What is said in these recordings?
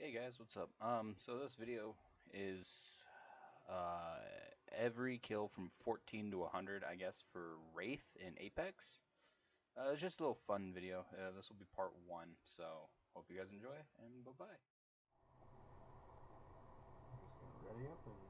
Hey guys, what's up? Um, so this video is uh, every kill from 14 to 100, I guess, for Wraith in Apex. Uh, it's just a little fun video. Uh, this will be part one, so hope you guys enjoy, and bye bye. Just gonna ready up and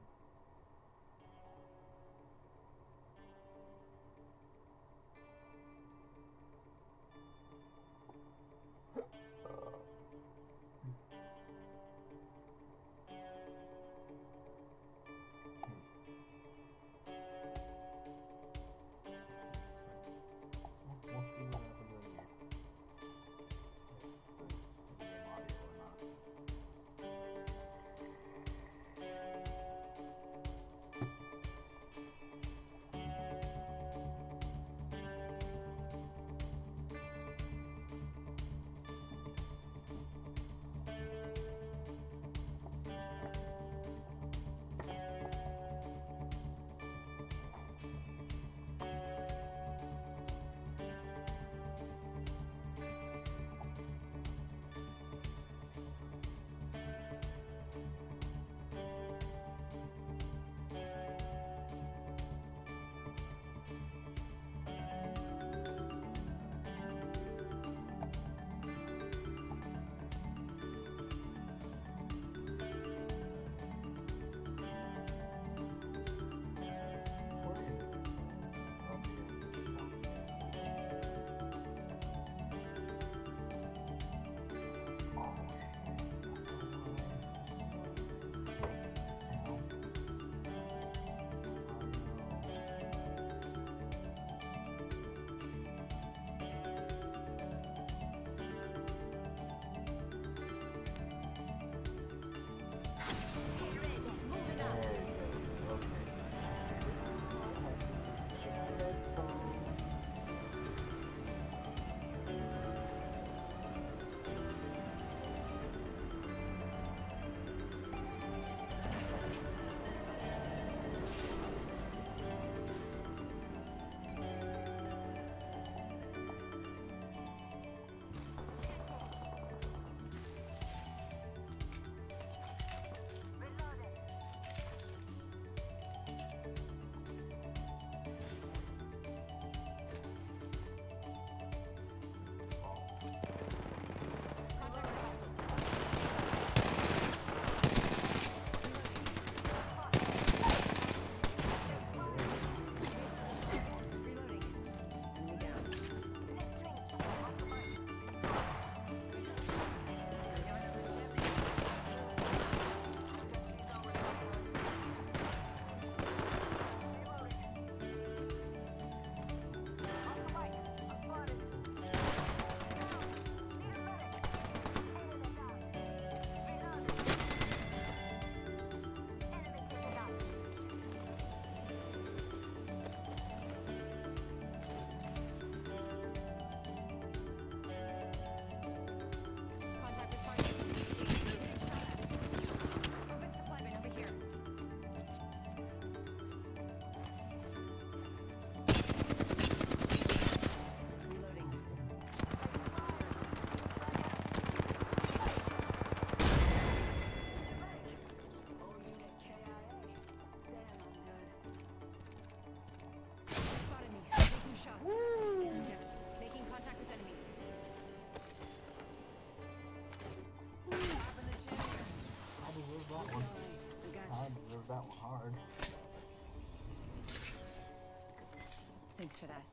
Thanks for that.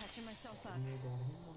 Patching myself up.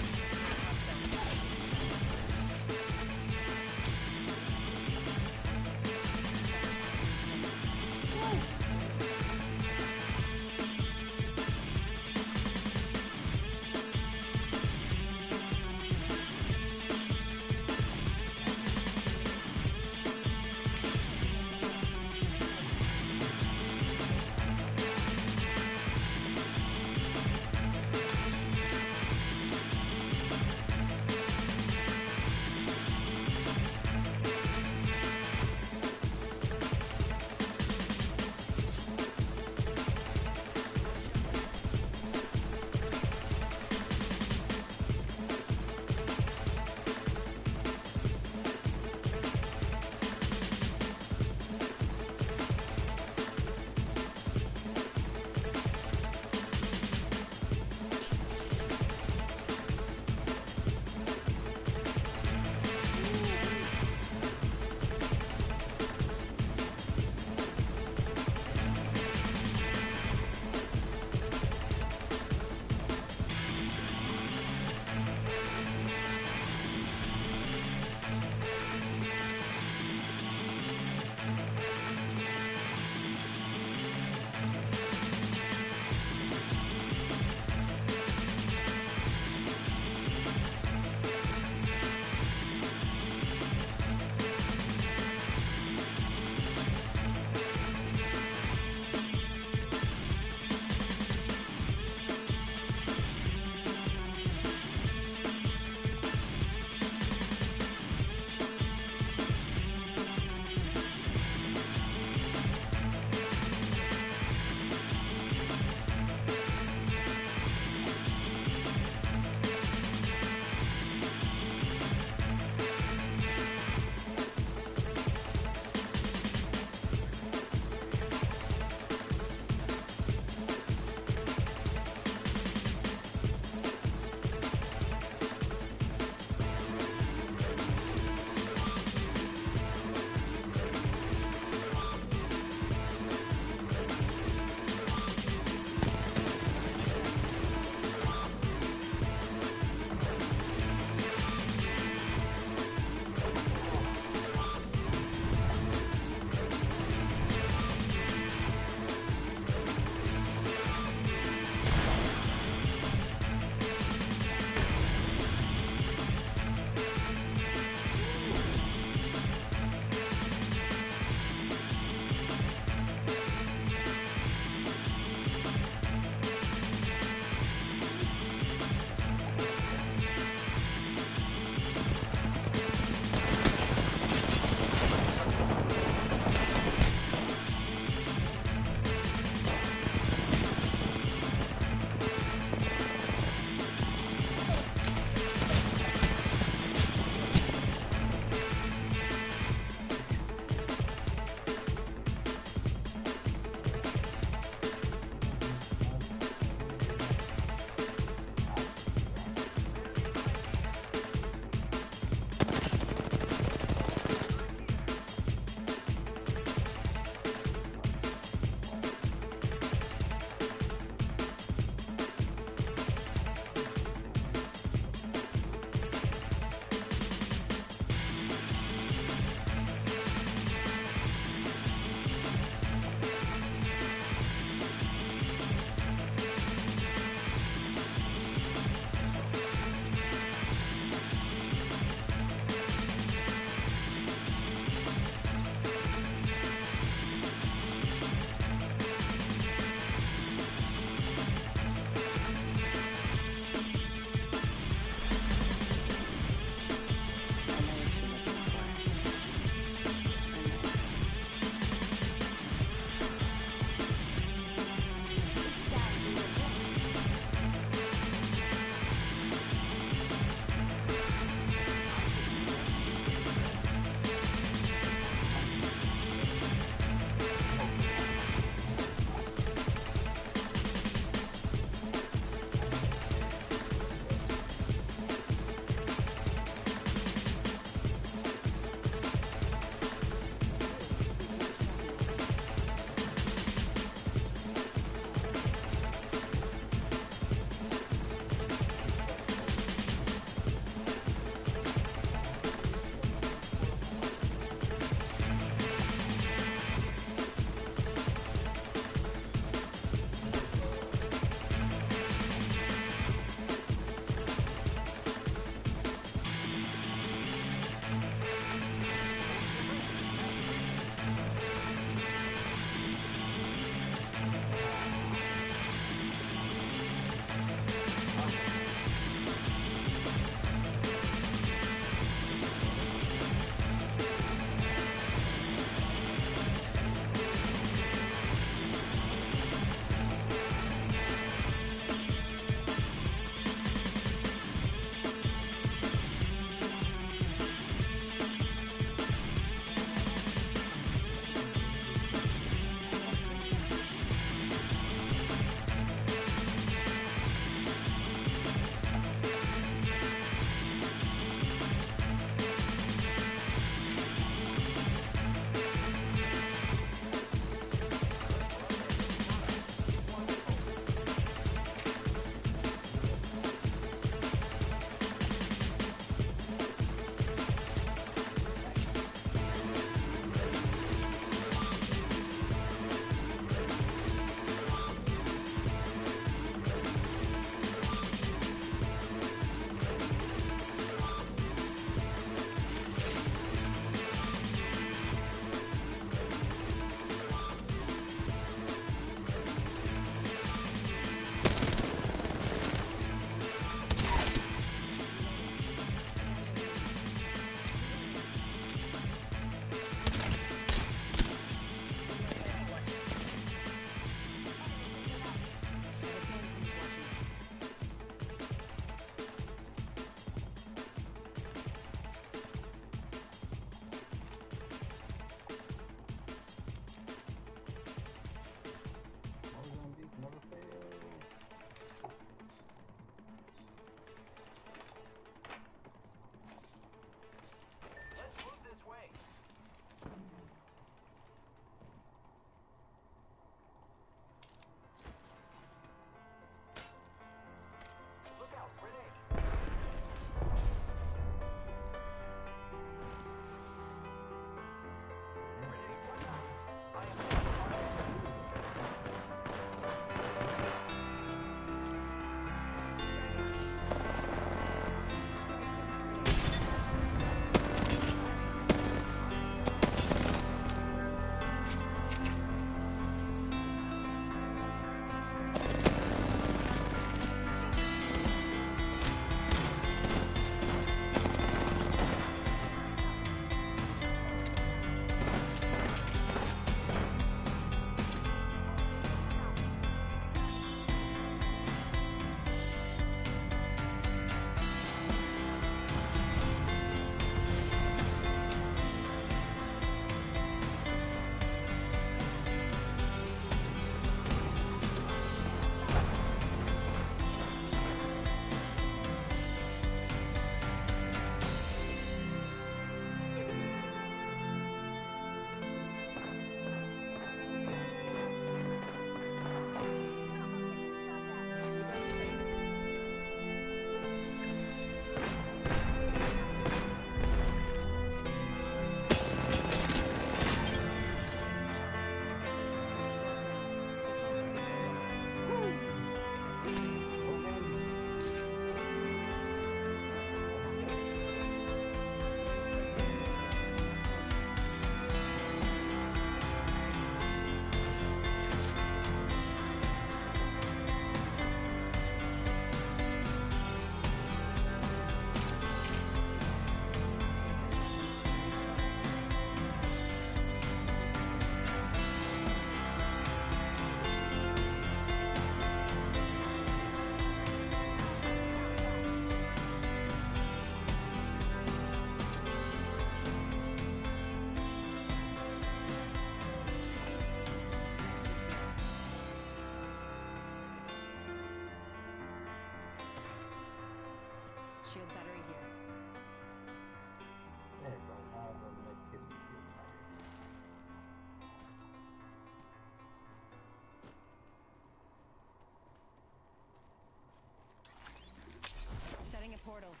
portal.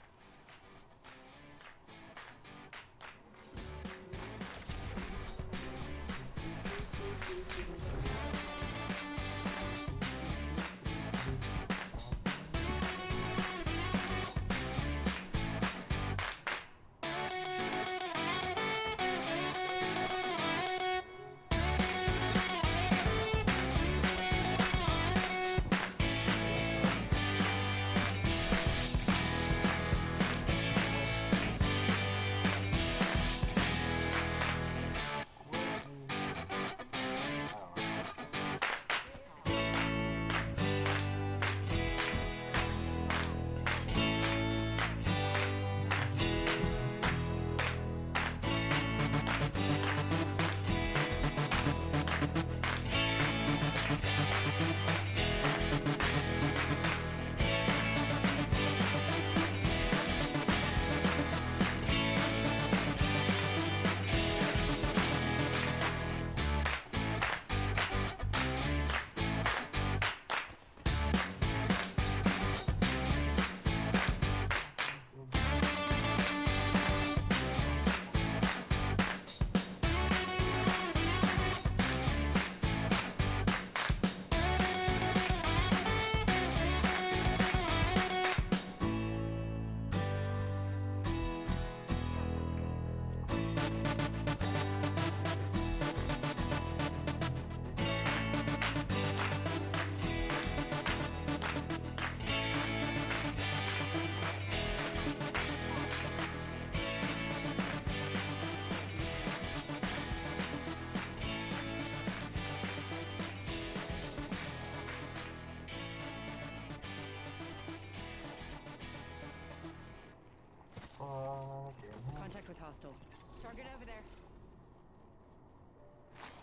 hostile. Target over there.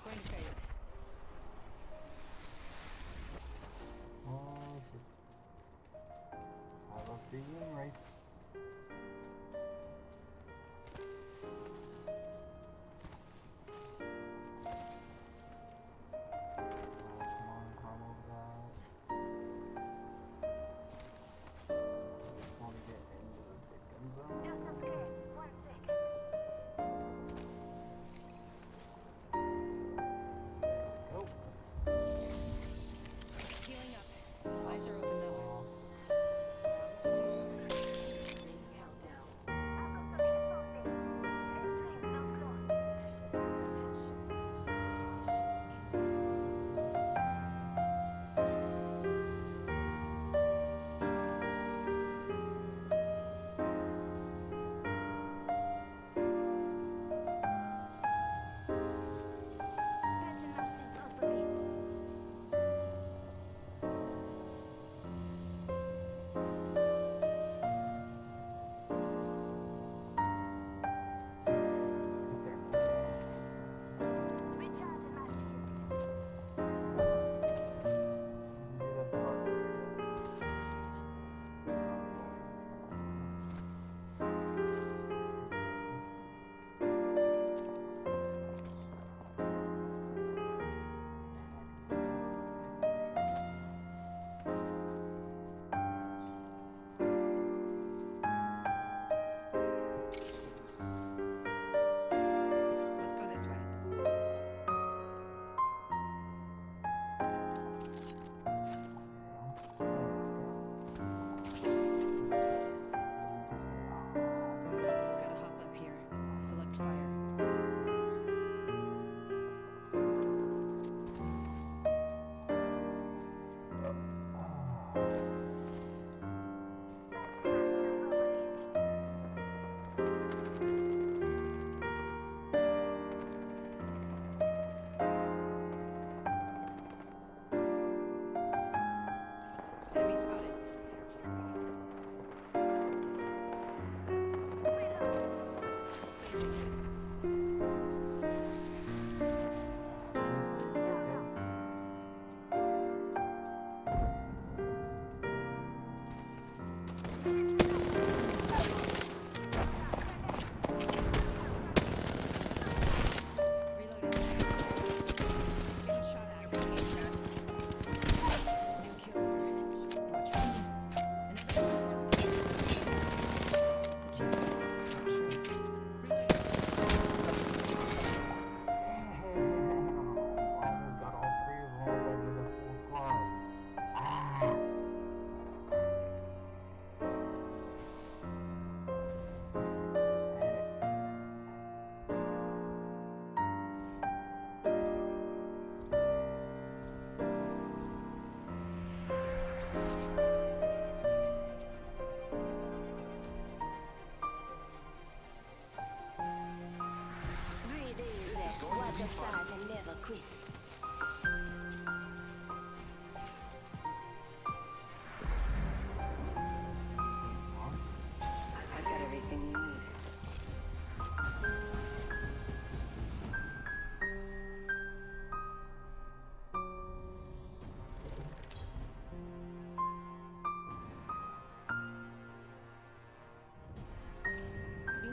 Going to phase. All of the, all right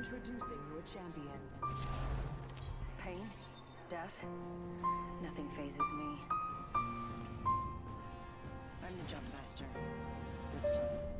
Introducing your champion. Pain? Death? Nothing phases me. I'm the jump master. This time.